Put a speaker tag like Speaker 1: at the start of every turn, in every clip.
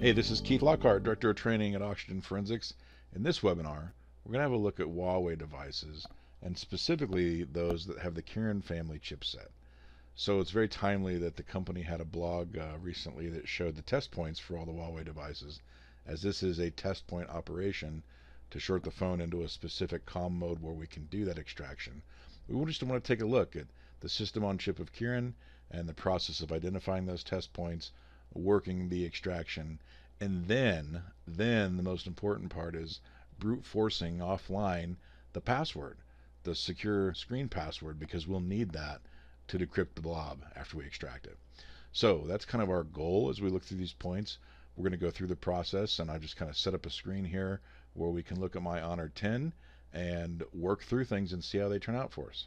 Speaker 1: Hey, this is Keith Lockhart, Director of Training at Oxygen Forensics. In this webinar, we're going to have a look at Huawei devices, and specifically those that have the Kirin family chipset. So it's very timely that the company had a blog uh, recently that showed the test points for all the Huawei devices, as this is a test point operation to short the phone into a specific COM mode where we can do that extraction. We just want to take a look at the system on chip of Kirin and the process of identifying those test points, working the extraction, and then then the most important part is brute forcing offline the password, the secure screen password, because we'll need that to decrypt the blob after we extract it. So that's kind of our goal as we look through these points. We're going to go through the process, and I just kind of set up a screen here where we can look at my Honor 10 and work through things and see how they turn out for us.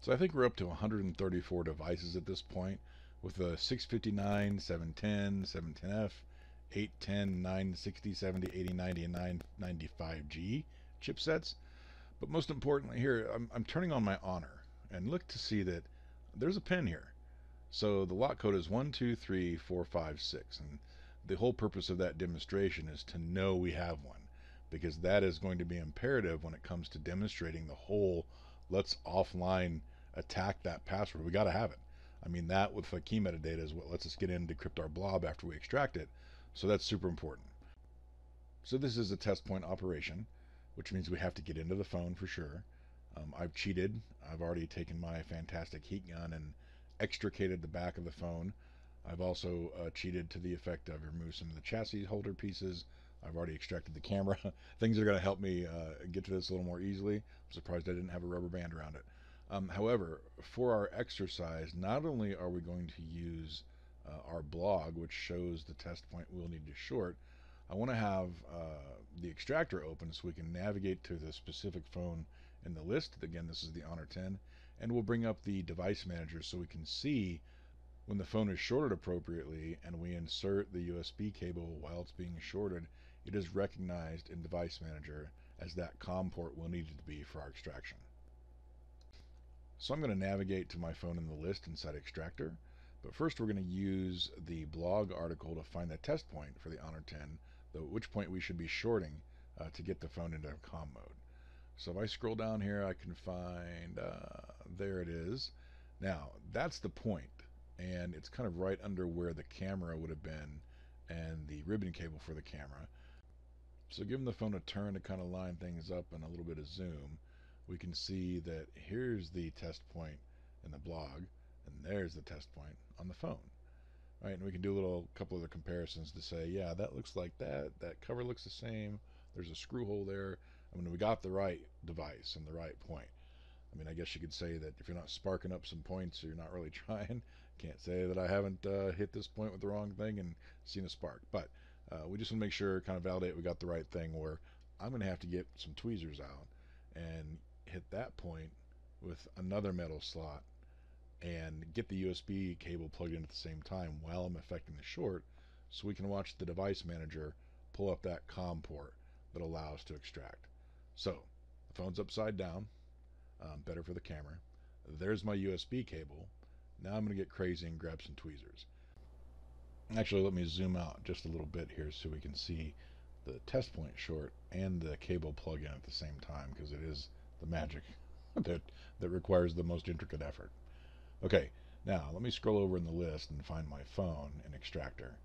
Speaker 1: So I think we're up to 134 devices at this point with the 659, 710, 710F, 810, 960, 70, 80, 90, and 995G chipsets. But most importantly here, I'm, I'm turning on my Honor and look to see that there's a pin here. So the lot code is 123456 and the whole purpose of that demonstration is to know we have one because that is going to be imperative when it comes to demonstrating the whole let's offline attack that password. We got to have it. I mean, that with the key metadata is what lets us get in decrypt our blob after we extract it. So that's super important. So this is a test point operation, which means we have to get into the phone for sure. Um, I've cheated. I've already taken my fantastic heat gun and extricated the back of the phone. I've also uh, cheated to the effect of remove some of the chassis holder pieces. I've already extracted the camera. Things are going to help me uh, get to this a little more easily. I'm surprised I didn't have a rubber band around it. Um, however, for our exercise, not only are we going to use uh, our blog, which shows the test point we'll need to short, I want to have uh, the extractor open so we can navigate to the specific phone in the list. Again, this is the Honor 10. And we'll bring up the device manager so we can see when the phone is shorted appropriately and we insert the USB cable while it's being shorted, it is recognized in Device Manager as that COM port will need it to be for our extraction. So I'm going to navigate to my phone in the list inside Extractor. But first we're going to use the blog article to find the test point for the Honor 10, though at which point we should be shorting uh, to get the phone into COM mode. So if I scroll down here, I can find, uh, there it is. Now, that's the point and it's kind of right under where the camera would have been and the ribbon cable for the camera. So giving the phone a turn to kind of line things up and a little bit of zoom, we can see that here's the test point in the blog and there's the test point on the phone. Right, and we can do a little couple of the comparisons to say, yeah, that looks like that. That cover looks the same. There's a screw hole there. I mean, we got the right device and the right point. I mean, I guess you could say that if you're not sparking up some points, you're not really trying. Can't say that I haven't uh, hit this point with the wrong thing and seen a spark, but uh, we just want to make sure, kind of validate we got the right thing. Where I'm going to have to get some tweezers out and hit that point with another metal slot and get the USB cable plugged in at the same time while I'm affecting the short, so we can watch the device manager pull up that COM port that allows to extract. So the phone's upside down, um, better for the camera. There's my USB cable now I'm going to get crazy and grab some tweezers. Actually, let me zoom out just a little bit here so we can see the test point short and the cable plug in at the same time because it is the magic that, that requires the most intricate effort. Okay, now let me scroll over in the list and find my phone and extractor.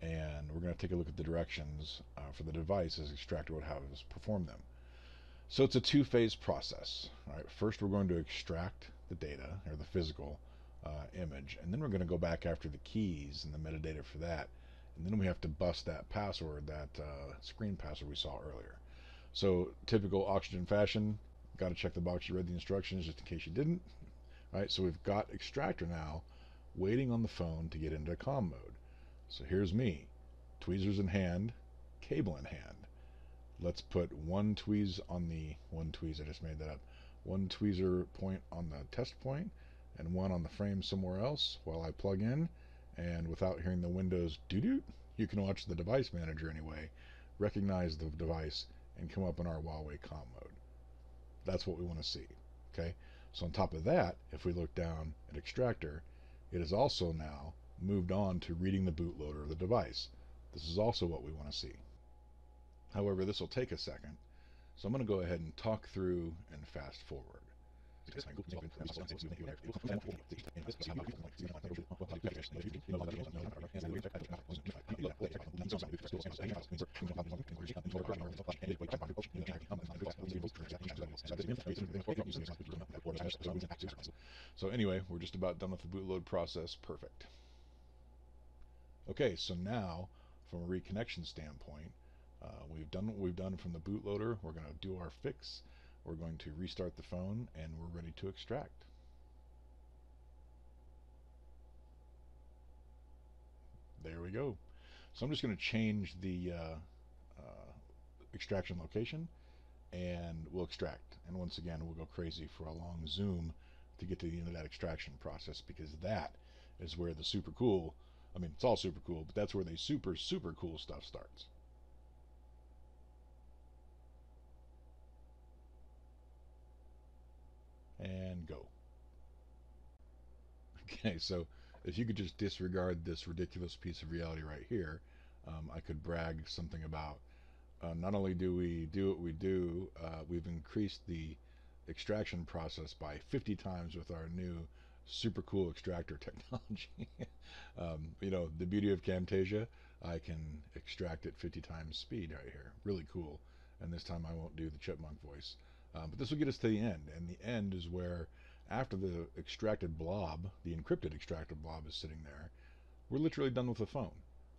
Speaker 1: And we're going to take a look at the directions uh, for the device as extractor would have us perform them. So it's a two-phase process. All right, first we're going to extract the data, or the physical, uh, image. And then we're going to go back after the keys and the metadata for that. And then we have to bust that password, that uh, screen password we saw earlier. So typical Oxygen fashion, got to check the box you read the instructions just in case you didn't. Right, so we've got extractor now waiting on the phone to get into COM mode. So here's me, tweezers in hand, cable in hand. Let's put one tweeze on the, one tweeze, I just made that up, one tweezer point on the test point, and one on the frame somewhere else while I plug in and without hearing the Windows doo-doo, you can watch the device manager anyway, recognize the device, and come up in our Huawei COM mode. That's what we want to see. Okay, so on top of that, if we look down at extractor, it is also now moved on to reading the bootloader of the device. This is also what we want to see. However, this will take a second, so I'm going to go ahead and talk through and fast forward. So anyway, we're just about done with the bootload process. Perfect. Okay, so now from a reconnection standpoint, uh, we've done what we've done from the bootloader. We're going to do our fix. We're going to restart the phone and we're ready to extract. There we go. So I'm just going to change the uh, uh, extraction location and we'll extract. And once again, we'll go crazy for a long zoom to get to the end of that extraction process because that is where the super cool, I mean, it's all super cool, but that's where the super, super cool stuff starts. And go. Okay, so if you could just disregard this ridiculous piece of reality right here, um, I could brag something about uh, not only do we do what we do, uh, we've increased the extraction process by 50 times with our new super cool extractor technology. um, you know, the beauty of Camtasia, I can extract at 50 times speed right here. Really cool. And this time I won't do the chipmunk voice. Um, but this will get us to the end. And the end is where, after the extracted blob, the encrypted extracted blob is sitting there, we're literally done with the phone.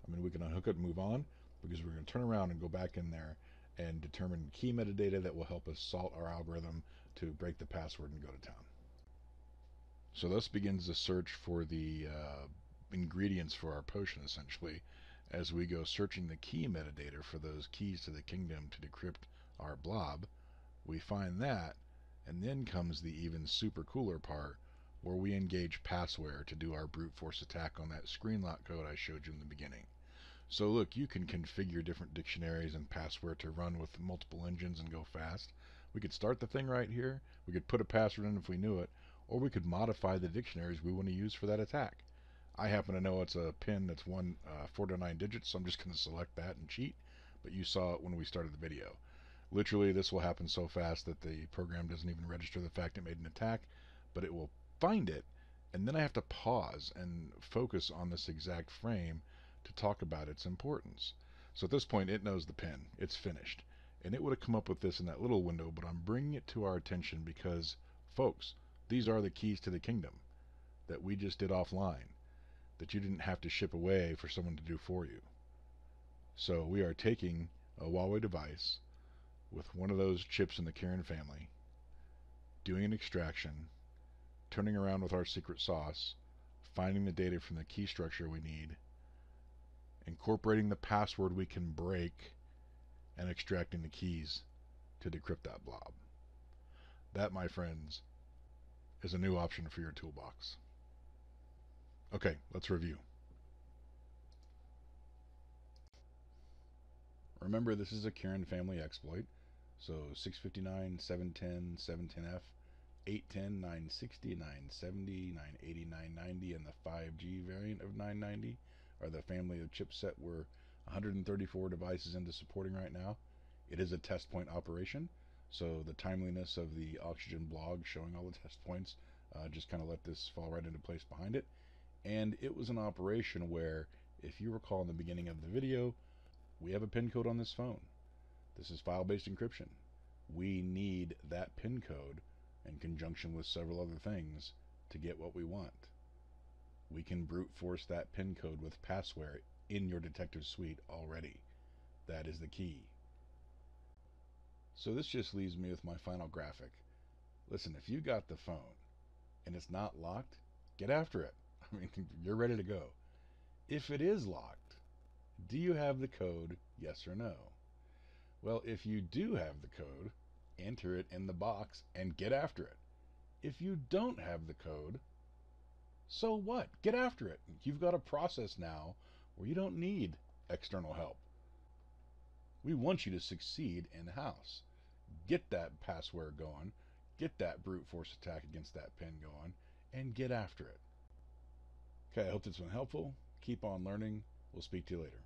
Speaker 1: I mean, we can unhook it and move on because we're going to turn around and go back in there and determine key metadata that will help us salt our algorithm to break the password and go to town. So thus begins the search for the uh, ingredients for our potion, essentially, as we go searching the key metadata for those keys to the kingdom to decrypt our blob. We find that, and then comes the even super cooler part, where we engage Passware to do our brute force attack on that screen lock code I showed you in the beginning. So look, you can configure different dictionaries and password to run with multiple engines and go fast. We could start the thing right here. We could put a password in if we knew it, or we could modify the dictionaries we want to use for that attack. I happen to know it's a pin that's one uh, four to nine digits, so I'm just going to select that and cheat. But you saw it when we started the video. Literally, this will happen so fast that the program doesn't even register the fact it made an attack, but it will find it, and then I have to pause and focus on this exact frame to talk about its importance. So at this point, it knows the pin. It's finished. And it would have come up with this in that little window, but I'm bringing it to our attention because, folks, these are the keys to the kingdom that we just did offline, that you didn't have to ship away for someone to do for you. So we are taking a Huawei device with one of those chips in the Kirin family, doing an extraction, turning around with our secret sauce, finding the data from the key structure we need, incorporating the password we can break, and extracting the keys to decrypt that blob. That, my friends, is a new option for your toolbox. Okay, let's review. Remember, this is a Kirin family exploit. So 659, 710, 710F, 810, 960, 970, 980, 990, and the 5G variant of 990 are the family of chipset we're 134 devices into supporting right now. It is a test point operation, so the timeliness of the Oxygen blog showing all the test points uh, just kind of let this fall right into place behind it. And it was an operation where, if you recall in the beginning of the video, we have a pin code on this phone. This is file-based encryption. We need that pin code in conjunction with several other things to get what we want we can brute force that pin code with Passware in your detective suite already. That is the key. So this just leaves me with my final graphic. Listen, if you got the phone and it's not locked, get after it. I mean, you're ready to go. If it is locked, do you have the code, yes or no? Well, if you do have the code, enter it in the box and get after it. If you don't have the code, so what? Get after it. You've got a process now where you don't need external help. We want you to succeed in the house. Get that passware going, get that brute force attack against that pin going, and get after it. Okay, I hope this has been helpful. Keep on learning. We'll speak to you later.